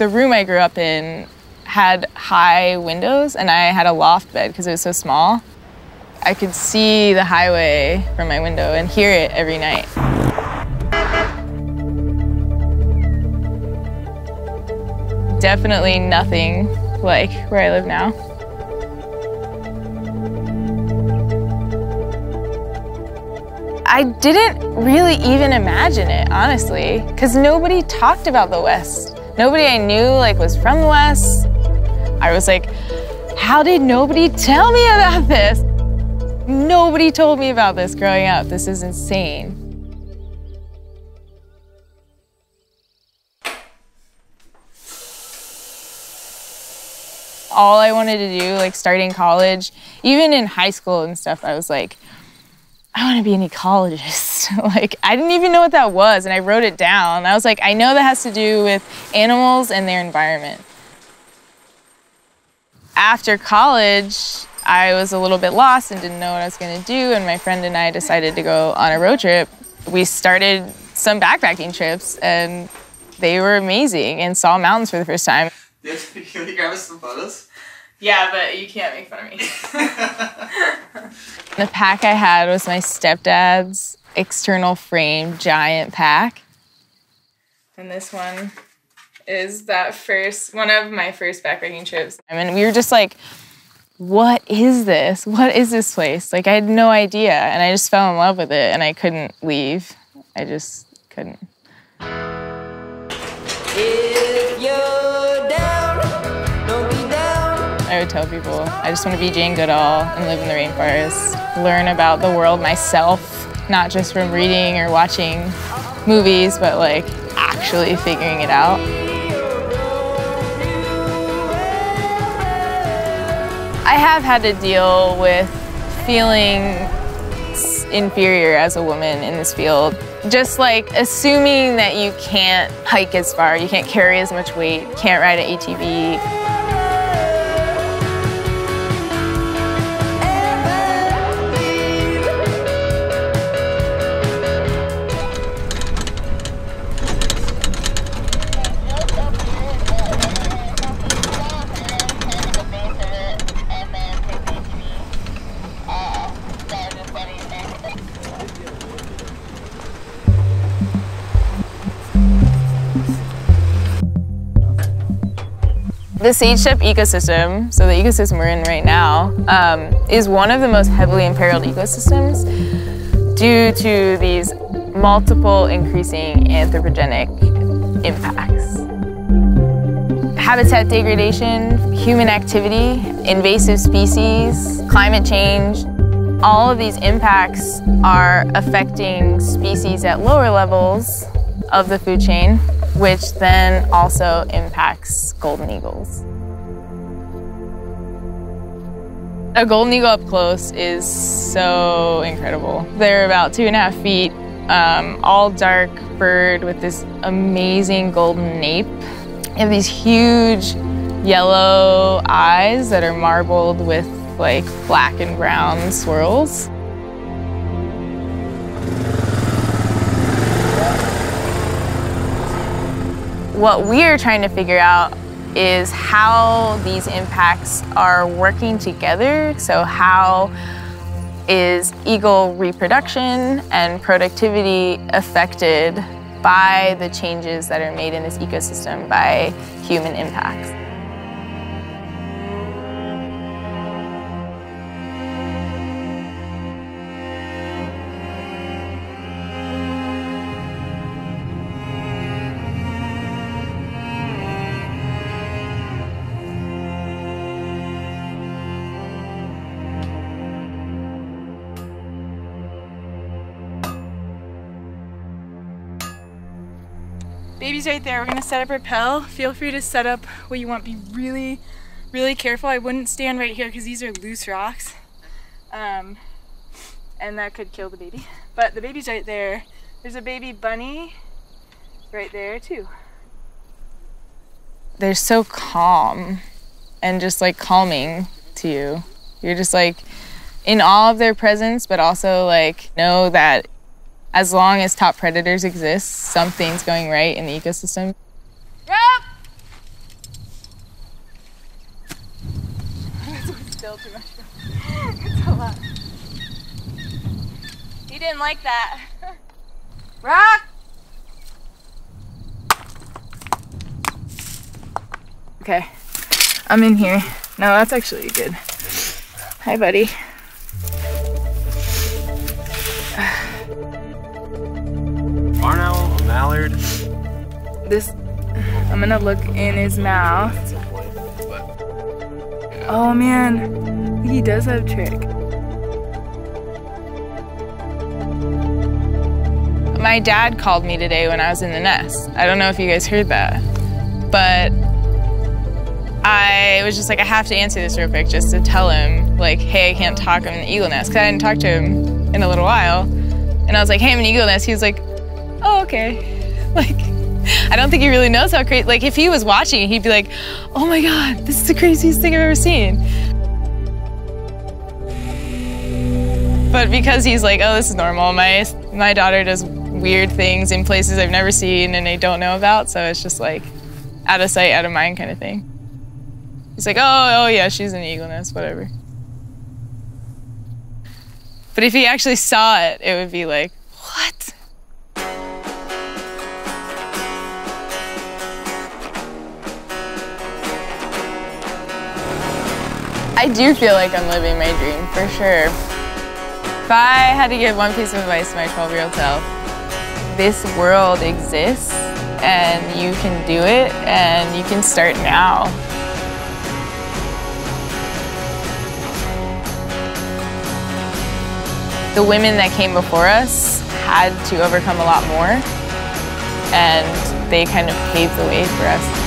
The room I grew up in had high windows and I had a loft bed because it was so small. I could see the highway from my window and hear it every night. Definitely nothing like where I live now. I didn't really even imagine it, honestly, because nobody talked about the West. Nobody I knew like was from the West. I was like, how did nobody tell me about this? Nobody told me about this growing up. This is insane. All I wanted to do, like starting college, even in high school and stuff, I was like, I want to be an ecologist. like, I didn't even know what that was, and I wrote it down. I was like, I know that has to do with animals and their environment. After college, I was a little bit lost and didn't know what I was going to do, and my friend and I decided to go on a road trip. We started some backpacking trips, and they were amazing, and saw mountains for the first time. Can you grab us some photos? Yeah, but you can't make fun of me. the pack I had was my stepdad's external frame giant pack. And this one is that first, one of my first backpacking trips. I mean, we were just like, what is this? What is this place? Like, I had no idea. And I just fell in love with it and I couldn't leave. I just couldn't. I would tell people I just want to be Jane Goodall and live in the rainforest, learn about the world myself, not just from reading or watching movies, but like actually figuring it out. I have had to deal with feeling inferior as a woman in this field. Just like assuming that you can't hike as far, you can't carry as much weight, can't ride an ATV. The Sage Steppe ecosystem, so the ecosystem we're in right now, um, is one of the most heavily imperiled ecosystems due to these multiple increasing anthropogenic impacts. Habitat degradation, human activity, invasive species, climate change, all of these impacts are affecting species at lower levels of the food chain which then also impacts golden eagles. A golden eagle up close is so incredible. They're about two and a half feet, um, all dark bird with this amazing golden nape. They have these huge yellow eyes that are marbled with like black and brown swirls. What we're trying to figure out is how these impacts are working together. So how is eagle reproduction and productivity affected by the changes that are made in this ecosystem by human impacts. Baby's right there. We're gonna set up rappel. Feel free to set up what you want. Be really, really careful. I wouldn't stand right here because these are loose rocks. Um, and that could kill the baby. But the baby's right there. There's a baby bunny right there too. They're so calm and just like calming to you. You're just like in awe of their presence, but also like know that as long as top predators exist, something's going right in the ecosystem. still too much. it's a lot. He didn't like that. Rock! Okay, I'm in here. No, that's actually good. Hi, buddy. Barn owl, a mallard. This, I'm gonna look in his mouth. Oh man, he does have trich. My dad called me today when I was in the nest. I don't know if you guys heard that, but I was just like, I have to answer this real quick just to tell him, like, hey, I can't talk, I'm in the eagle nest, because I hadn't talked to him in a little while. And I was like, hey, I'm in the eagle nest. He was like, oh, okay. Like, I don't think he really knows how crazy, like, if he was watching, he'd be like, oh my God, this is the craziest thing I've ever seen. But because he's like, oh, this is normal, my, my daughter does weird things in places I've never seen and I don't know about, so it's just like out of sight, out of mind kind of thing. He's like, oh, oh yeah, she's an eagle nest, whatever. But if he actually saw it, it would be like, I do feel like I'm living my dream, for sure. If I had to give one piece of advice to my 12-year-old self, this world exists and you can do it and you can start now. The women that came before us had to overcome a lot more and they kind of paved the way for us.